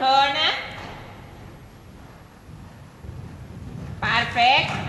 hơn á perfect.